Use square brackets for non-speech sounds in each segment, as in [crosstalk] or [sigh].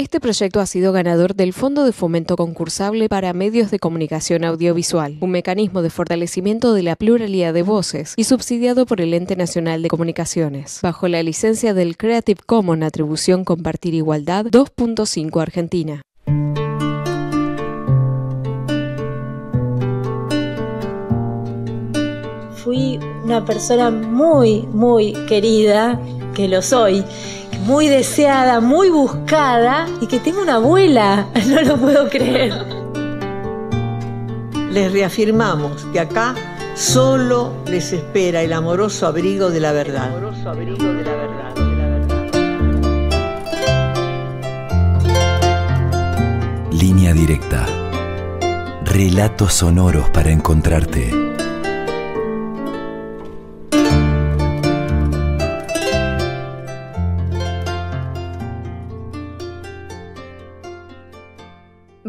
Este proyecto ha sido ganador del Fondo de Fomento Concursable para Medios de Comunicación Audiovisual, un mecanismo de fortalecimiento de la pluralidad de voces y subsidiado por el Ente Nacional de Comunicaciones, bajo la licencia del Creative Commons Atribución Compartir Igualdad 2.5 Argentina. Fui una persona muy, muy querida, que lo soy muy deseada, muy buscada y que tengo una abuela. [laughs] No lo puedo creer. Les reafirmamos que acá solo les espera el amoroso abrigo de la verdad. amoroso abrigo de la verdad. Línea directa. Relatos sonoros para encontrarte.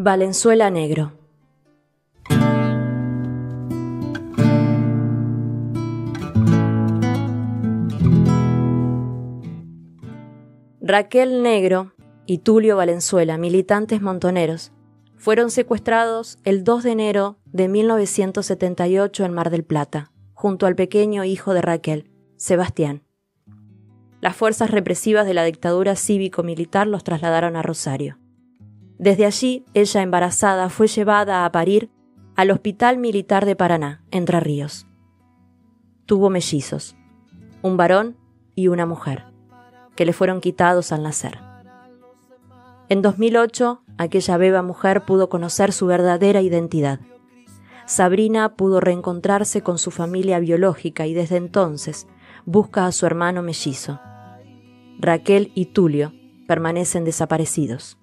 Valenzuela Negro. Raquel Negro y Tulio Valenzuela, militantes montoneros, fueron secuestrados el 2 de enero de 1978 en Mar del Plata, junto al pequeño hijo de Raquel, Sebastián. Las fuerzas represivas de la dictadura cívico-militar los trasladaron a Rosario. Desde allí, ella embarazada fue llevada a parir al Hospital Militar de Paraná, Entre Ríos. Tuvo mellizos, un varón y una mujer, que le fueron quitados al nacer. En 2008, aquella beba mujer pudo conocer su verdadera identidad. Sabrina pudo reencontrarse con su familia biológica y desde entonces busca a su hermano mellizo. Raquel y Tulio permanecen desaparecidos.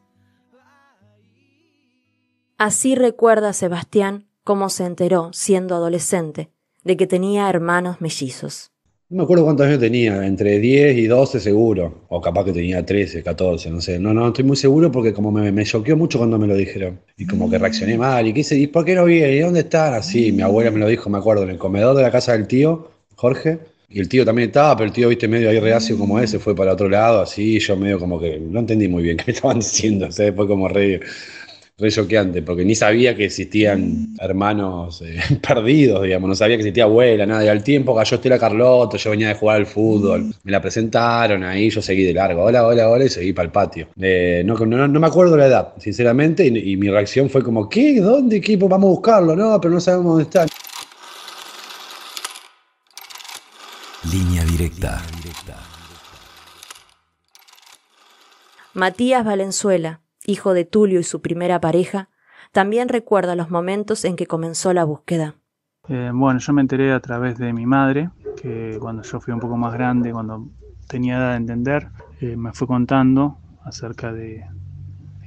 Así recuerda Sebastián cómo se enteró, siendo adolescente, de que tenía hermanos mellizos. No me acuerdo cuántos años tenía, entre 10 y 12 seguro, o capaz que tenía 13, 14, no sé. No, no, estoy muy seguro porque como me, me choqueó mucho cuando me lo dijeron. Y como que reaccioné mal, y quise, ¿y por qué no viene? ¿Y dónde están? Así, mi abuela me lo dijo, me acuerdo, en el comedor de la casa del tío, Jorge. Y el tío también estaba, pero el tío, viste, medio ahí reacio como ese, fue para otro lado, así, yo medio como que no entendí muy bien [laughs] qué me estaban diciendo, o sea, fue como re re choqueante, porque ni sabía que existían hermanos eh, [laughs] perdidos, digamos, no sabía que existía abuela, nada. Y al tiempo cayó Estela Carlotto, yo venía de jugar al fútbol, me la presentaron ahí, yo seguí de largo, hola, hola, hola, y seguí para el patio. Eh, no, no, me acuerdo la edad, sinceramente, y, mi reacción fue como, ¿qué? ¿Dónde? equipo? Vamos a buscarlo, no, pero no sabemos dónde está. Línea directa. Matías Valenzuela hijo de Tulio y su primera pareja, también recuerda los momentos en que comenzó la búsqueda. Eh, bueno, yo me enteré a través de mi madre, que cuando yo fui un poco más grande, cuando tenía edad de entender, eh, me fue contando acerca de,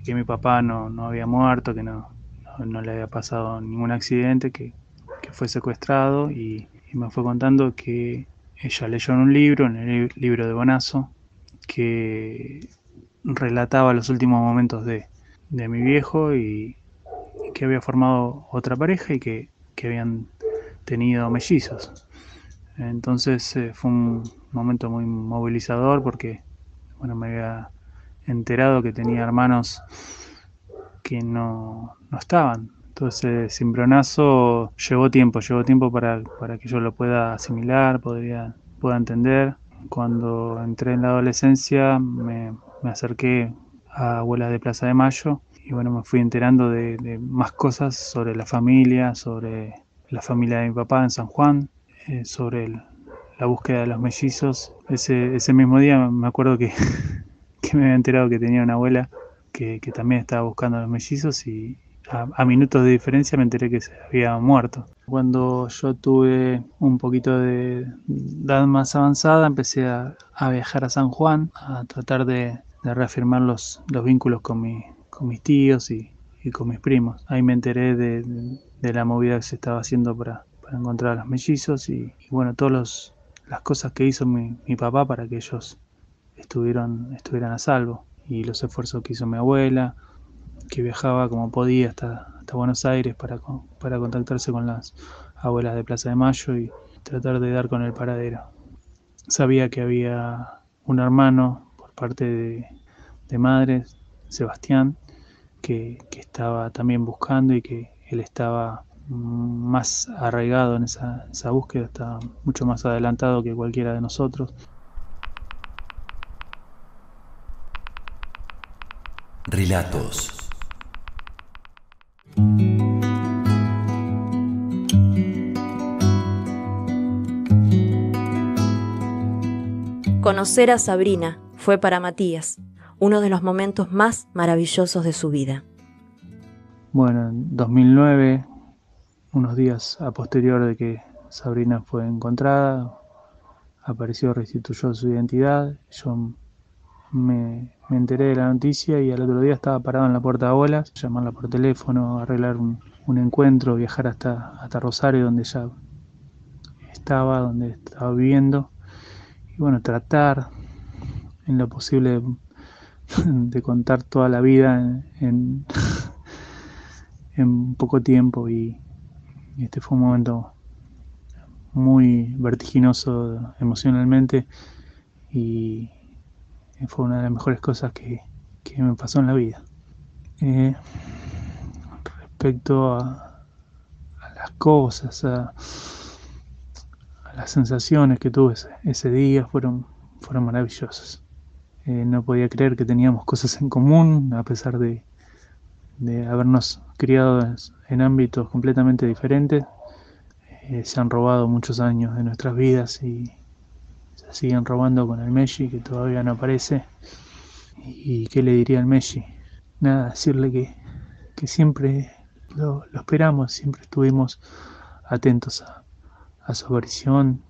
que mi papá no, no había muerto, que no, no, le había pasado ningún accidente, que, que fue secuestrado y, y, me fue contando que ella leyó en un libro, en el libro de Bonazo, que relataba los últimos momentos de, mi viejo y, que había formado otra pareja y que, habían tenido mellizos. Entonces eh, fue un momento muy movilizador porque bueno, me había enterado que tenía hermanos que no, estaban. Entonces cimbronazo llevó tiempo, llevó tiempo para, que yo lo pueda asimilar, podría, pueda entender. Cuando entré en la adolescencia me, me acerqué a Abuelas de Plaza de Mayo y bueno, me fui enterando de, más cosas sobre la familia, sobre la familia de mi papá en San Juan, eh, sobre la búsqueda de los mellizos. Ese, ese mismo día me acuerdo que, [laughs] que, me había enterado que tenía una abuela que, que también estaba buscando los mellizos y a, minutos de diferencia me enteré que se había muerto. Cuando yo tuve un poquito de edad más avanzada, empecé a viajar a San Juan, a tratar de, de reafirmar los, los vínculos con, mi, con mis tíos y, y, con mis primos. Ahí me enteré de, de, la movida que se estaba haciendo para, para encontrar a los mellizos y, bueno, todas las cosas que hizo mi, mi, papá para que ellos estuvieran, a salvo y los esfuerzos que hizo mi abuela, que viajaba como podía hasta, hasta Buenos Aires para, para contactarse con las abuelas de Plaza de Mayo y tratar de dar con el paradero. Sabía que había un hermano parte de, madres Sebastián, que, estaba también buscando y que él estaba más arraigado en esa, esa búsqueda, estaba mucho más adelantado que cualquiera de nosotros. Relatos. Conocer a Sabrina fue para Matías uno de los momentos más maravillosos de su vida. Bueno, en 2009, unos días a posterior de que Sabrina fue encontrada, apareció, restituyó su identidad. Yo me, enteré de la noticia y al otro día estaba parado en la puerta de bolas, llamarla por teléfono, arreglar un, encuentro, viajar hasta, hasta Rosario, donde ya estaba, donde estaba viviendo. Y bueno, tratar en lo posible [laughs] de contar toda la vida en, en, poco tiempo y, este fue un momento muy vertiginoso emocionalmente y fue una de las mejores cosas que, me pasó en la vida. Eh, respecto a, las cosas, a, las sensaciones que tuve ese, día, fueron, fueron maravillosas. Eh, no podía creer que teníamos cosas en común, a pesar de, habernos criado en ámbitos completamente diferentes. Eh, se han robado muchos años de nuestras vidas y se siguen robando con el Messi, que todavía no aparece. ¿Y qué le diría al Messi? Nada, decirle que, siempre lo, esperamos, siempre estuvimos atentos a, a su aparición,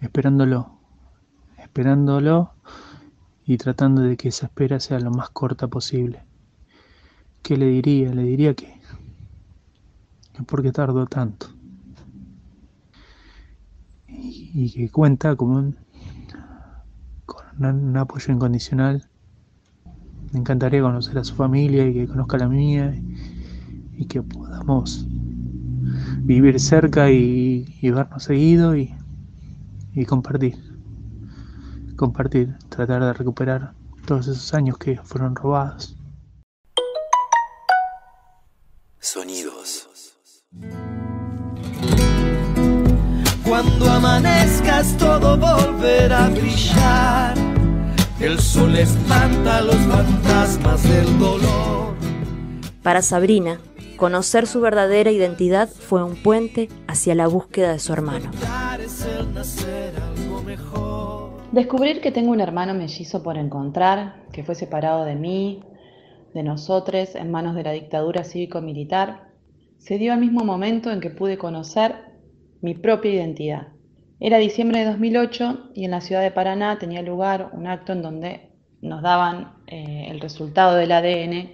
esperándolo, esperándolo y tratando de que esa espera sea lo más corta posible. ¿Qué le diría? Le diría que, por qué tardó tanto. Y, que cuenta con un, con un, apoyo incondicional. Me encantaría conocer a su familia y que conozca la mía y, que podamos vivir cerca y, vernos seguido y compartir compartir, tratar de recuperar todos esos años que fueron robados. Sonidos. Cuando amanezcas todo volverá a brillar. El sol espanta los fantasmas del dolor. Para Sabrina, conocer su verdadera identidad fue un puente hacia la búsqueda de su hermano. Descubrir que tengo un hermano mellizo por encontrar, que fue separado de mí, de nosotros, en manos de la dictadura cívico-militar, se dio al mismo momento en que pude conocer mi propia identidad. Era diciembre de 2008 y en la ciudad de Paraná tenía lugar un acto en donde nos daban eh, el resultado del ADN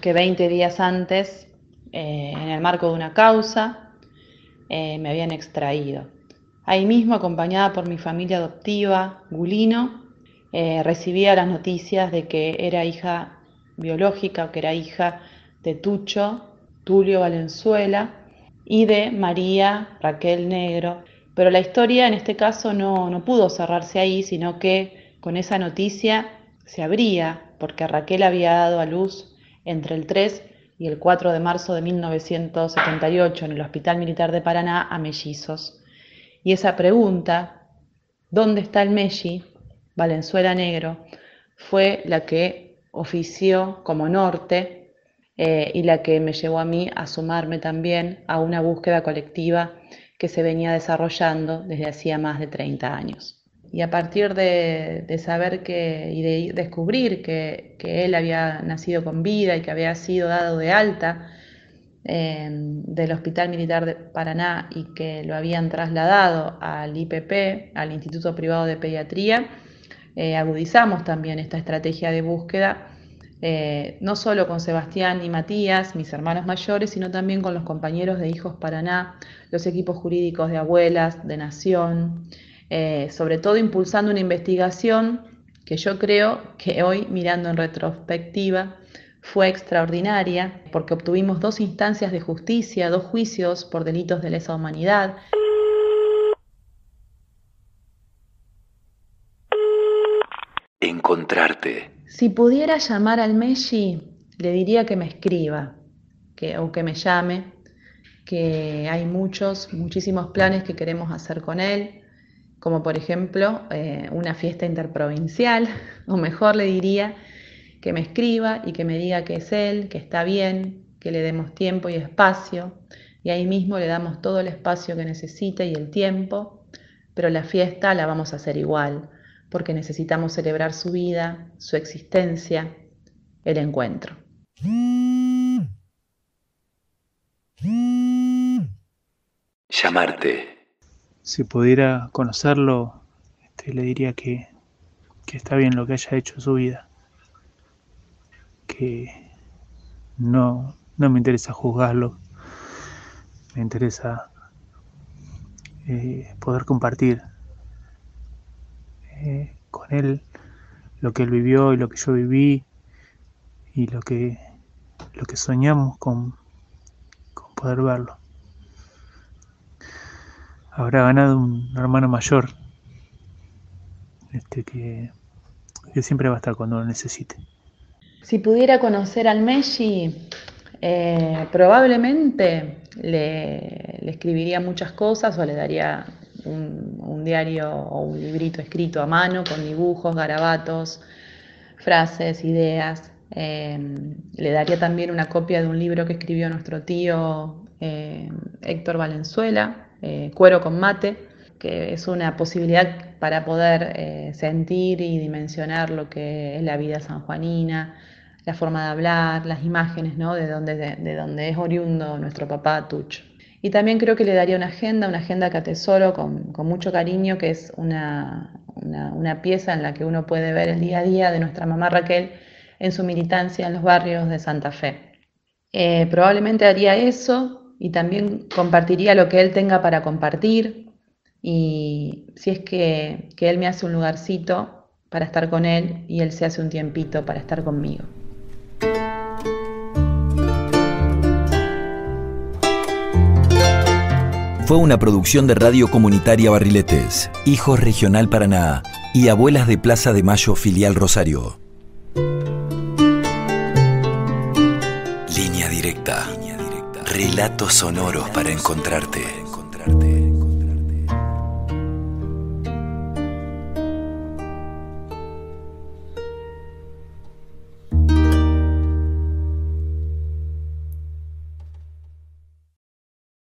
que 20 días antes, eh, en el marco de una causa, eh, me habían extraído. Ahí mismo, acompañada por mi familia adoptiva, Gulino, eh, recibía las noticias de que era hija biológica o que era hija de Tucho, Tulio Valenzuela, y de María Raquel Negro. Pero la historia en este caso no, no pudo cerrarse ahí, sino que con esa noticia se abría, porque Raquel había dado a luz entre el 3 y el 4 de marzo de 1978 en el Hospital Militar de Paraná a mellizos. Y esa pregunta, ¿dónde está el Messi? Valenzuela Negro, fue la que ofició como norte eh, y la que me llevó a mí a sumarme también a una búsqueda colectiva que se venía desarrollando desde hacía más de 30 años. Y a partir de, saber que, y de descubrir que él había nacido con vida y que había sido dado de alta Em, del Hospital Militar de Paraná y que lo habían trasladado al IPP, al Instituto Privado de Pediatría, eh, agudizamos también esta estrategia de búsqueda, eh, no solo con Sebastián y Matías, mis hermanos mayores, sino también con los compañeros de Hijos Paraná, los equipos jurídicos de abuelas, de Nación, eh, sobre todo impulsando una investigación que yo creo que hoy, mirando en retrospectiva, fue extraordinaria porque obtuvimos dos instancias de justicia, dos juicios por delitos de lesa humanidad. Encontrarte. Si pudiera llamar al Messi, le diría que me escriba que, o que me llame, que hay muchos, muchísimos planes que queremos hacer con él, como por ejemplo eh, una fiesta interprovincial, [laughs] o mejor le diría que me escriba y que me diga que es él, que está bien, que le demos tiempo y espacio, y ahí mismo le damos todo el espacio que necesite y el tiempo, pero la fiesta la vamos a hacer igual, porque necesitamos celebrar su vida, su existencia, el encuentro. Llamarte. Si pudiera conocerlo, este, le diría que, que está bien lo que haya hecho en su vida. Que no, no me interesa juzgarlo. Me interesa eh, poder compartir eh, con él lo que él vivió y lo que yo viví y lo que, lo que soñamos con, con poder verlo. Habrá ganado un hermano mayor este, que, que siempre va a estar cuando lo necesite. Si pudiera conocer al Messi, eh, probablemente le, escribiría muchas cosas o le daría un, diario o un librito escrito a mano con dibujos, garabatos, frases, ideas. Eh, le daría también una copia de un libro que escribió nuestro tío eh, Héctor Valenzuela, eh, Cuero con mate, que es una posibilidad para poder sentir y dimensionar lo que es la vida sanjuanina, la forma de hablar, las imágenes ¿no? de, donde, de, de es oriundo nuestro papá Tucho. Y también creo que le daría una agenda, una agenda que atesoro con, con mucho cariño, que es una, una, una, pieza en la que uno puede ver el día a día de nuestra mamá Raquel en su militancia en los barrios de Santa Fe. Eh, probablemente haría eso y también compartiría lo que él tenga para compartir y si es que, que él me hace un lugarcito para estar con él y él se hace un tiempito para estar conmigo. Fue una producción de Radio Comunitaria Barriletes, Hijos Regional Paraná y Abuelas de Plaza de Mayo Filial Rosario. Línea directa. Relatos sonoros para encontrarte.